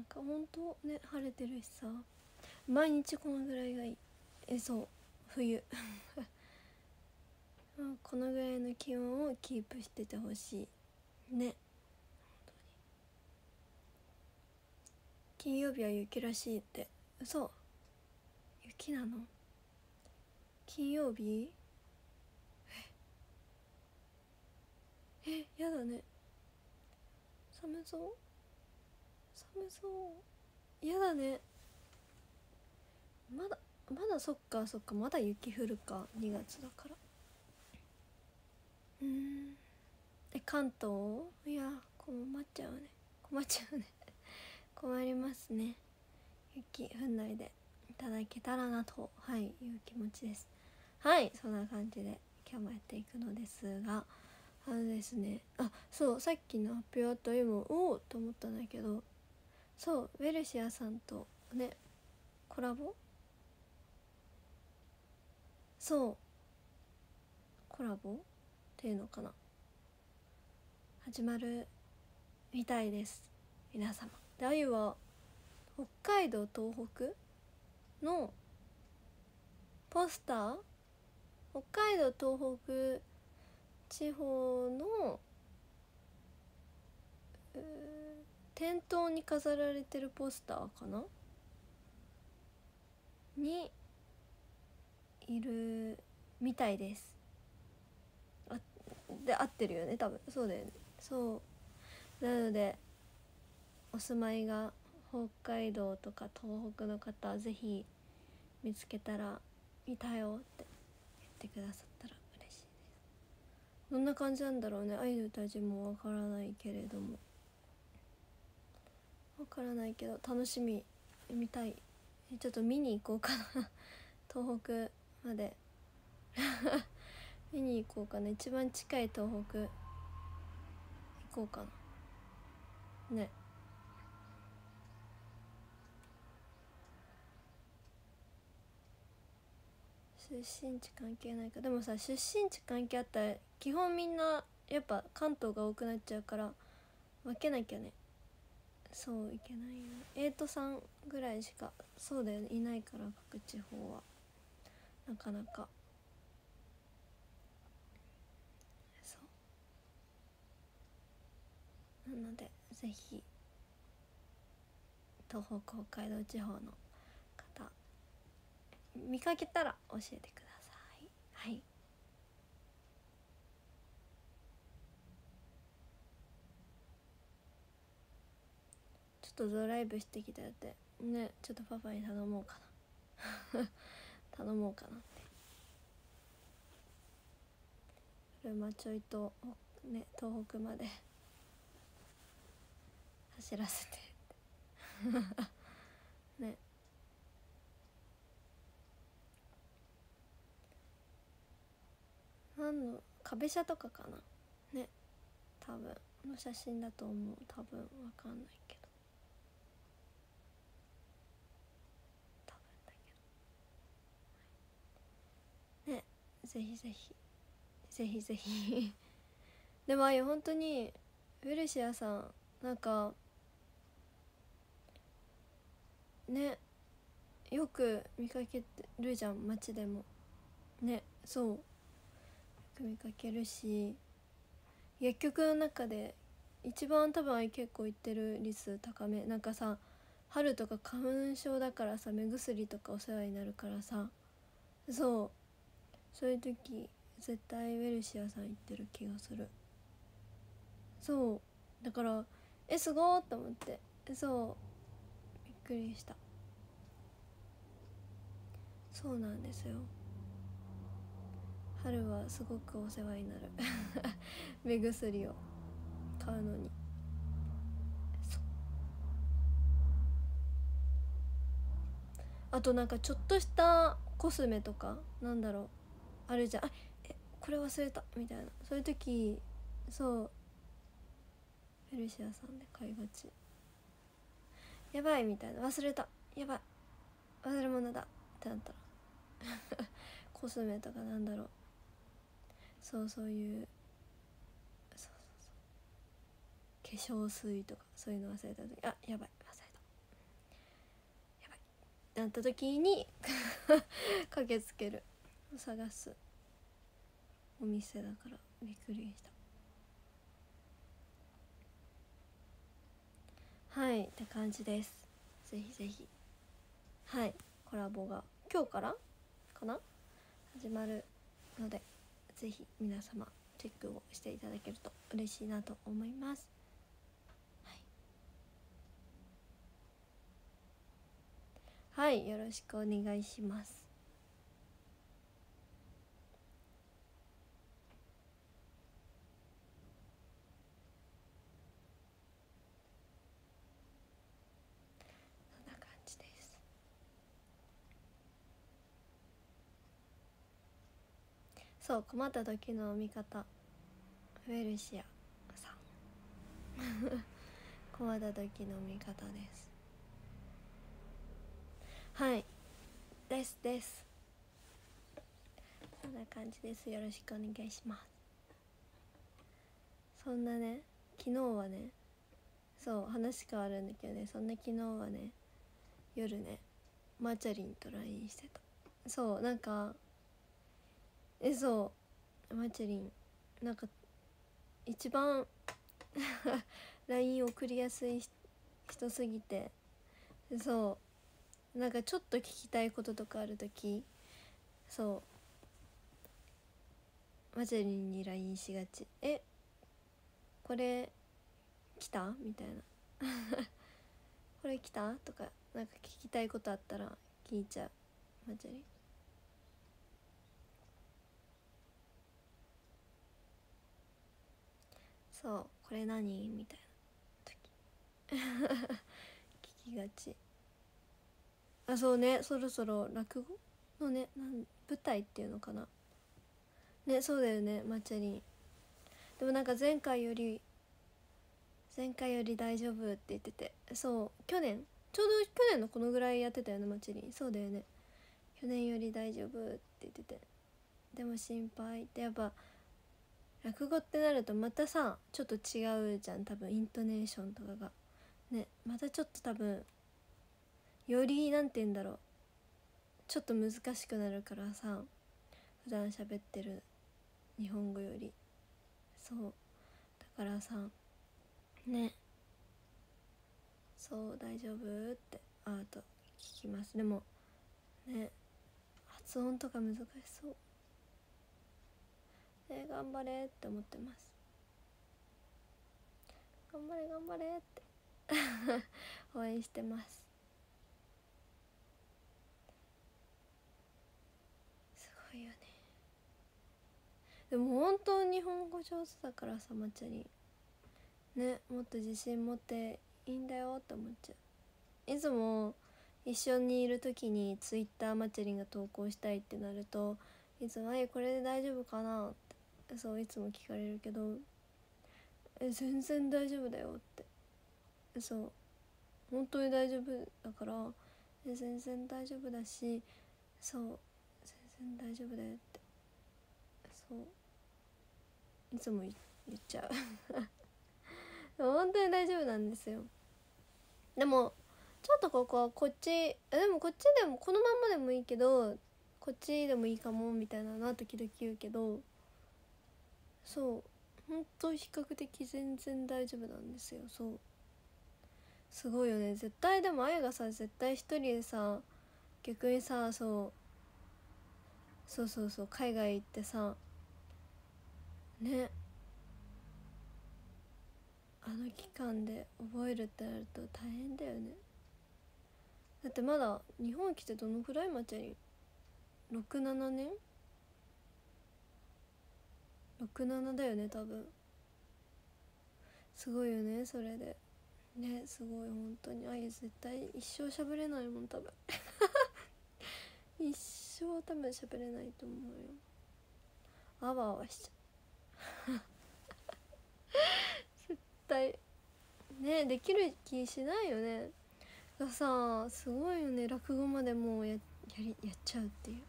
なんかほんとね晴れてるしさ。毎日このぐらいがいい。えそう。冬。このぐらいの気温をキープしててほしいね。金曜日は雪らしいって。嘘雪なの？金曜日？え？えやだね。寒そう？寒そう。やだね。まだまだそっかそっか。まだ雪降るか。2月だから。うん。え関東？いや困っちゃうね。困っちゃうね。困りますね。雪降んないで。いただけたらなと。はいいう気持ちです。はいそんな感じで。今日もやっていくのですが。あのですね。あそうさっきの発表あった今おおと思ったんだけど。そうウェルシアさんとねコラボ？そう。コラボ？っていうのかな？始まるみたいです。皆様。であゆは北海道東北のポスター？北海道東北地方の店頭に飾られてるポスターかな？にいるみたいです。あで合ってるよね多分。そうだよね。そう。なのでお住まいが北海道とか東北の方是非見つけたら見たよって言ってくださったら嬉しいです。どんな感じなんだろうね。アイドルたちもわからないけれども。わからないけど楽しみ見たい。ちょっと見に行こうかな。東北まで。見に行こうかな。一番近い東北行こうかな。ね。出身地関係ないか。でもさ出身地関係あったら基本みんなやっぱ関東が多くなっちゃうから分けなきゃね。そういけないよ。エイトさんぐらいしかそうだよね。いないから各地方は。なかなか。そう。なのでぜひ東北北海道地方の方見かけたら教えてください。はい。ょっとドライブしてきたって。ねちょっとパパに頼もうかな。頼もうかなって。車ちょいとね東北まで走らせて。ね。何の壁車とかかな。ね。多分。の写真だと思う。多分。わかんないけど多分だけどねぜひぜひ。ぜひぜひ。でもああ本当にウェルシアさんなんかねよく見かけるじゃん街でも。ねそう。よく見かけるし。薬局の中で一番多分結構行ってる率高め。なんかさ春とか花粉症だからさ目薬とかお世話になるからさ。そう。そういう時絶対ウェルシアさん行ってる気がする。そう。だからえすごーと思って。そう。びっくりした。そうなんですよ。春はすごくお世話になる。目薬を。買うのに。あとなんかちょっとしたコスメとかなんだろう。あるじゃん。あえこれ忘れた。みたいな。そういう時そう。フェルシアさんで買いがち。やばいみたいな。忘れた。やばい。忘れ物だ。ってなったら。コスメとかなんだろう。そうそういう。そうそうそう。化粧水とかそういうの忘れた時。あやばい。忘れた。やばい。なった時に 駆けつける。探すお店だからびっくりした。はいって感じです。ぜひぜひ。はいコラボが今日からかな？始まるのでぜひ皆様チェックをしていただけると嬉しいなと思います。はい、はい、よろしくお願いしますそんな感じですそう困った時の味方。ウェルシアさん。困った時の味方です。はい。ですです。そんな感じです。よろしくお願いします。そんなね昨日はねそう話変わるんだけどね。そんな昨日はね夜ねマチャリンと LINE してた。そうなんかえそう。マチャリン。なんか一番 LINE 送りやすい人すぎて。そう。なんかちょっと聞きたいこととかある時そう。マジェリンに LINE しがち「えこれ来た?」みたいな「これ来た?」とかなんか聞きたいことあったら聞いちゃう。マジェリン。そうこれ何？みたいな。時。聞きがち。あそうねそろそろ落語？のねなん舞台っていうのかな。ねそうだよねマチャリン。でもなんか前回より前回より大丈夫って言ってて。そう去年。ちょうど去年のこのぐらいやってたよねマチャリン。そうだよね。去年より大丈夫って言ってて。でも心配。ってやっぱ落語ってなるとまたさちょっと違うじゃん。多分イントネーションとかが。ねまたちょっと多分より何て言うんだろう。ちょっと難しくなるからさ普段喋ってる日本語より。そう。だからさね。そう大丈夫ってあーと聞きます。でもね。発音とか難しそう。えー、頑張れって思ってます。頑張れ頑張れって。応援してます。すごいよね。でも本当日本語上手だからさまちゃりねもっと自信持っていいんだよって思っちゃう。いつも一緒にいる時にツイッターマチャリンが投稿したいってなるといつも「えこれで大丈夫かな?」っそういつも聞かれるけどえ全然大丈夫だよって。そう。本当に大丈夫だから全然大丈夫だしそう。全然大丈夫だよって。そう。いつも言っちゃう。本当に大丈夫なんですよ。でもちょっとここはこっちでもこっちでもこのまんまでもいいけどこっちでもいいかもみたいなな時々言うけどそう。ほんと比較的全然大丈夫なんですよ。そう。すごいよね。絶対でもあやがさ絶対一人でさ逆にさそう。そうそうそう海外行ってさね。あの期間で覚えるってなると大変だよね。だってまだ日本来てどのくらい？待ちゃい67年？67だよね多分。すごいよねそれで。ねすごい本当に。あい絶対一生喋れないもん多分。一生多分喋れないと思うよ。あわあわしちゃう。絶対。ねできる気しないよね。がさすごいよね。落語までもうややりやっちゃうっていう。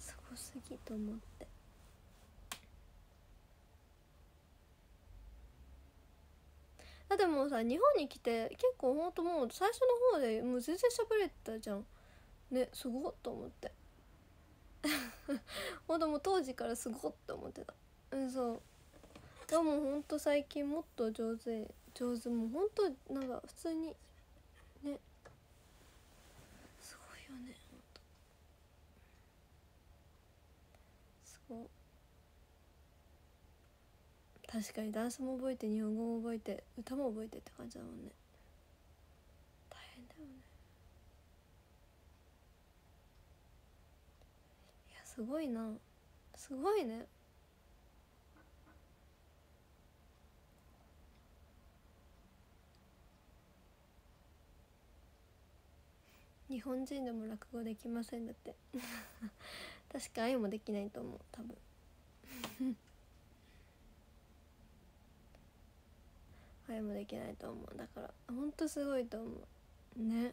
すごすぎと思って。あでもさ日本に来て結構ほんともう最初の方でもう全然喋れてたじゃん。ねすごっと思って。ほんともう当時からすごっと思ってた。うんそう。でもほんと最近もっと上手上手もうほんとなんか普通にね。すごいよねほんと。すごい確かにダンスも覚えて日本語も覚えて歌も覚えてって感じだもんね。大変だよね。いやすごいな。すごいね。日本人でも落語できませんだって。確か愛もできないと思う多分。愛もできないと思う。だからほんとすごいと思う。ね。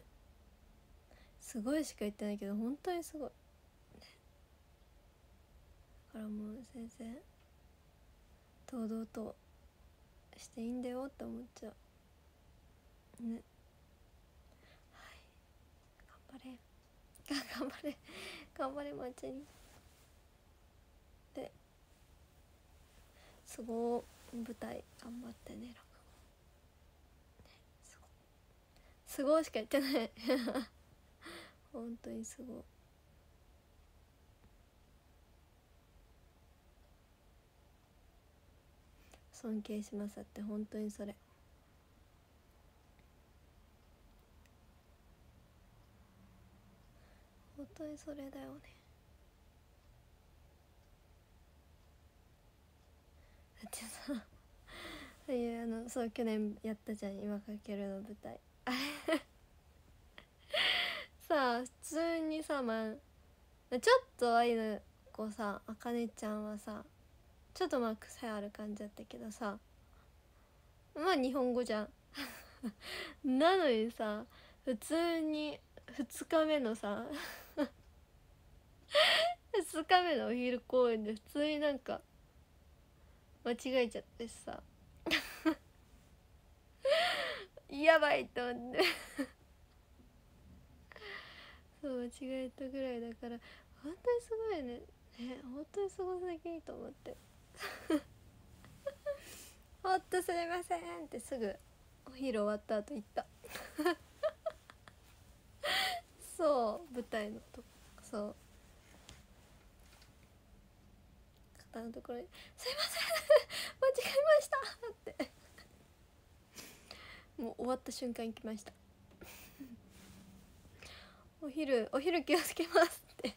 すごいしか言ってないけど本当にすごい、ね、だからもう先生堂々としていいんだよって思っちゃう。ね。はい。頑張れ。頑張れ。頑張れまちに。ですごい舞台頑張ってね落語ねすごすごいしか言ってない。本当にすごい。尊敬しますって本当にそれ。本当にそれだよね。だってさいやあのそう去年やったじゃん今かけるの舞台。さ普通にさまあちょっとああいう子さあかねちゃんはさちょっとまあ癖ある感じだったけどさまあ日本語じゃん。なのにさ普通に2日目のさ2日目のお昼公演で普通になんか間違えちゃってさ。やばいと思って。そう間違えたぐらいだから本当にすごいね。ね本当にすごすぎと思って。ほんとすみませんってすぐお昼終わった後言った。そう舞台のとそう。肩のところに「すいません間違えました!」って。もう終わった瞬間に来ました。お昼お昼気をつけますって。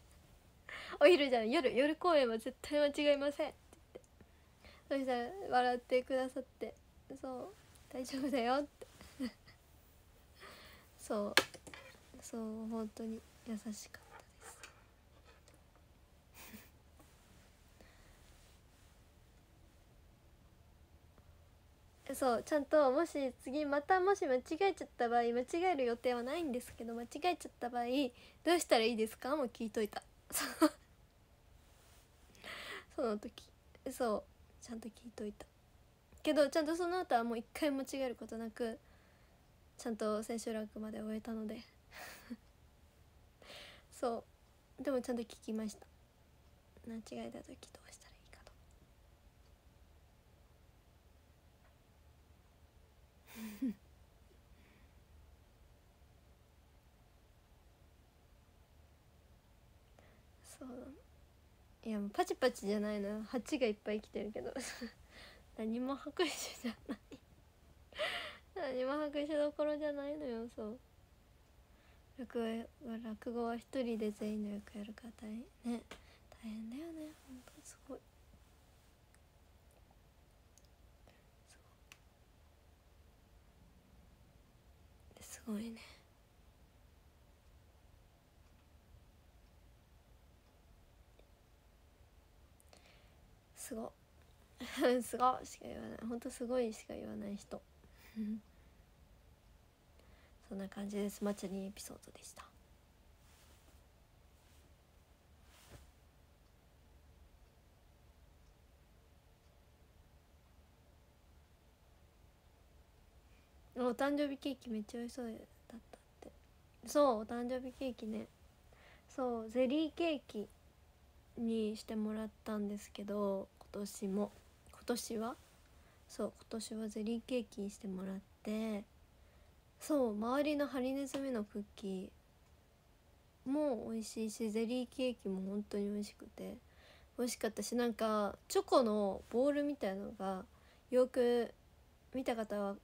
お昼じゃない夜夜公演は絶対間違いませんって言って。そしたら笑ってくださってそう大丈夫だよって。そうそう本当に優しかった。そうちゃんともし次またもし間違えちゃった場合間違える予定はないんですけど間違えちゃった場合どうしたらいいですか？も聞いといた。その時。そうちゃんと聞いといた。けどちゃんとその後はもう一回間違えることなくちゃんと千秋楽まで終えたので。そう。でもちゃんと聞きました。間違えた時どうしたらいいかと そういやもうパチパチじゃないのよ。蜂がいっぱい来てるけど。何も拍手じゃない。何も拍手どころじゃないのよ。そう。落語は落語は一人で全員の役やるから大変。ね。大変だよね。ほんとすごいすごいね。すご。すごしか言わない。ほんとすごいしか言わない人。そんな感じです。マチャリエピソードでした。お誕生日ケーキめっちゃ美味しそうだったって。そうお誕生日ケーキね。そうゼリーケーキにしてもらったんですけど今年も。今年は？そう今年はゼリーケーキにしてもらって。そう周りのハリネズミのクッキーも美味しいしゼリーケーキも本当に美味しくて。美味しかったしなんかチョコのボールみたいのがよく見た方は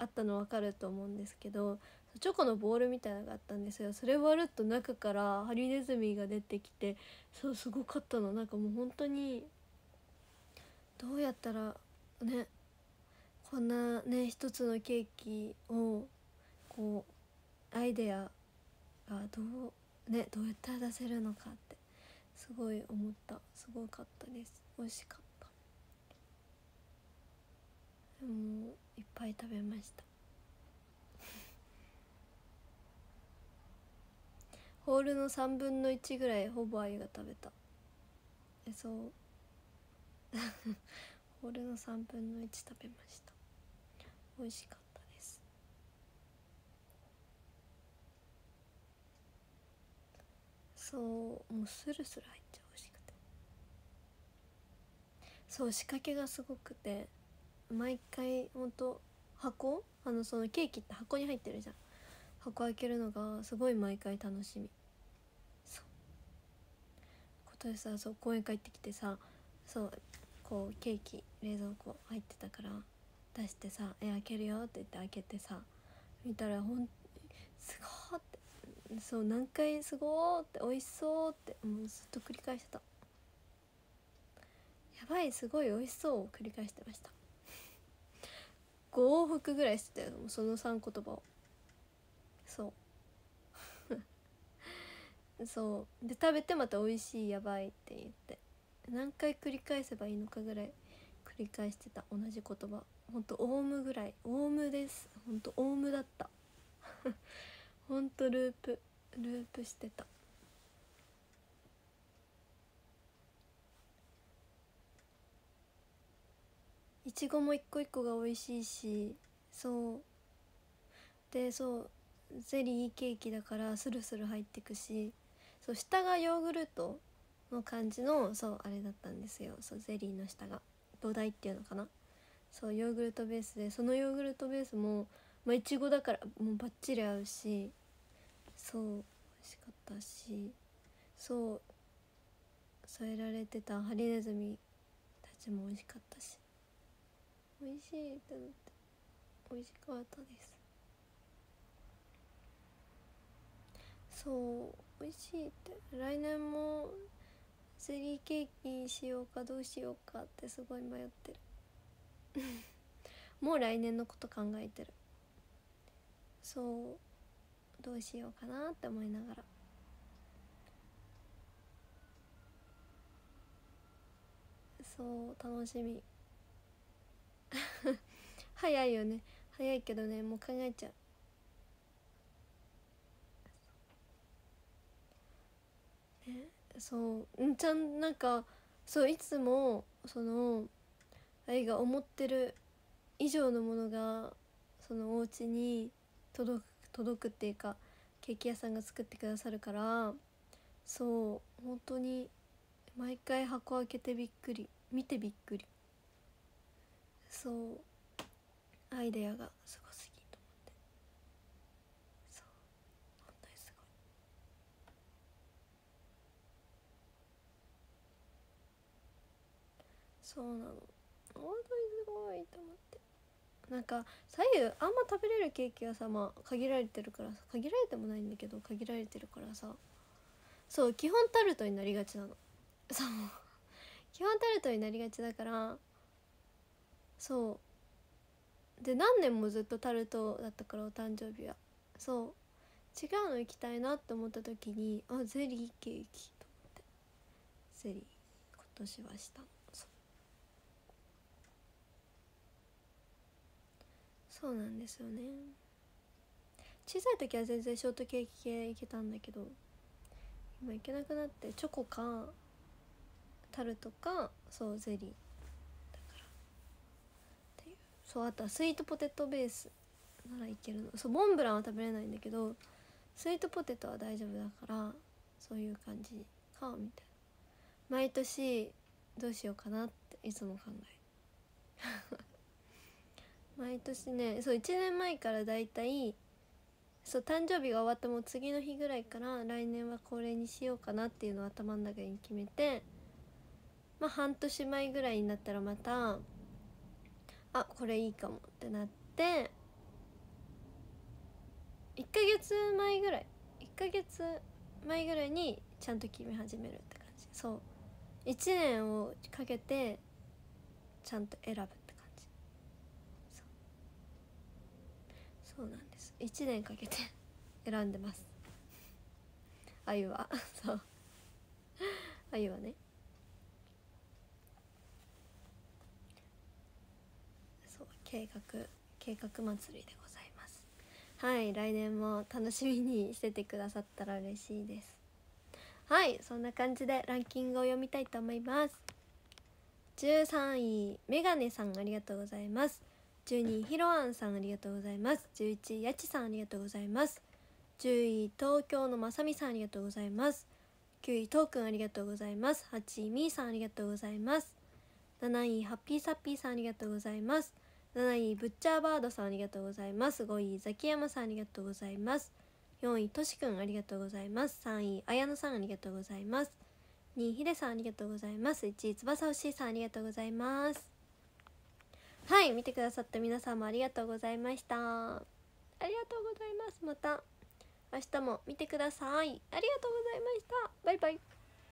あったの分かると思うんですけどチョコのボールみたいなのがあったんですよ。それ割ると中からハリネズミが出てきてそうすごかったの。なんかもう本当にどうやったらねこんなね一つのケーキをこうアイデアがどうねどうやったら出せるのかってすごい思った。すごかったです。美味しかったでもいっぱい食べました。ホールの3分の1ぐらいほぼあゆが食べた。えそう。ホールの3分の1食べました。美味しかったです。そうもうスルスル入っちゃう。美味しくて。そう仕掛けがすごくて。毎回ほんと箱？あのそのケーキって箱に入ってるじゃん。箱開けるのがすごい毎回楽しみ。そう。今年さそう公園帰ってきてさそうこうケーキ冷蔵庫入ってたから出してさ「え開けるよ」って言って開けてさ見たらほんすごーってそう何回すごーって美味しそうってもうずっと繰り返してた。やばいすごい美味しそうを繰り返してました。5往復ぐらいしてたよその3言葉を。そう。そう。で食べてまた美味しいやばいって言って。何回繰り返せばいいのかぐらい繰り返してた。同じ言葉。ほんとオウムぐらい。オウムです。ほんとオウムだった。ほんとループループしてた。いちごも一個一個が美味しいしそう。でそうゼリーケーキだからスルスル入ってくしそう下がヨーグルトの感じのそうあれだったんですよ。そうゼリーの下が。土台っていうのかな。そうヨーグルトベースでそのヨーグルトベースもまあいちごだからもうバッチリ合うしそう美味しかったしそう添えられてたハリネズミたちも美味しかったし。美味しいってなって美味しかったです。そう美味しいって。来年もゼリーケーキにしようかどうしようかってすごい迷ってる。もう来年のこと考えてる。そうどうしようかなって思いながら。そう楽しみ。早いよね。早いけどねもう考えちゃう。そう。うんちゃんなんかそういつもその愛が思ってる以上のものがそのお家に届く届くっていうかケーキ屋さんが作ってくださるからそう本当に毎回箱開けてびっくり。見てびっくり。そう。アイデアがすごすぎと思って。そう。本当にすごい。そうなの。本当にすごいと思って。なんか左右あんま食べれるケーキはさまあ限られてるからさ限られてもないんだけど限られてるからさ。そう基本タルトになりがちなの。そう。基本タルトになりがちだからそう。で何年もずっとタルトだったからお誕生日は。そう。違うの行きたいなって思った時にあゼリーケーキと思って。ゼリー今年はしたそう。そうなんですよね。小さい時は全然ショートケーキ系いけたんだけど今いけなくなってチョコかタルトかそうゼリー。そうあとはスイートポテトベースならいけるの。そうモンブランは食べれないんだけどスイートポテトは大丈夫だからそういう感じかみたいな。毎年どうしようかなっていつも考え 毎年ねそう1年前からだいたいそう誕生日が終わったも次の日ぐらいから来年はこれにしようかなっていうのを頭の中に決めてまあ半年前ぐらいになったらまたあこれいいかもってなって1ヶ月前ぐらい1ヶ月前ぐらいにちゃんと決め始めるって感じ。そう。1年をかけてちゃんと選ぶって感じ。そう。そうなんです。1年かけて 選んでます。あゆは？そう。あゆはねそう計画計画祭りでございます。はい来年も楽しみにしててくださったら嬉しいです。はいそんな感じでランキングを読みたいと思います。13位メガネさんありがとうございます。12位ひろあんさんありがとうございます。11位やちさんありがとうございます。10位東京のまさみさんありがとうございます。9位とうくんありがとうございます。8位みーさんありがとうございます。7位ハッピーサッピーさんありがとうございます。7位ブッチャーバードさんありがとうございます。5位ザキヤマさんありがとうございます。4位としくんありがとうございます。3位あやのさんありがとうございます。2位ひでさんありがとうございます。1位つばさおしいさんありがとうございます。はい見てくださった皆さんもありがとうございました。ありがとうございます。また明日も見てください。ありがとうございました。バイバイ。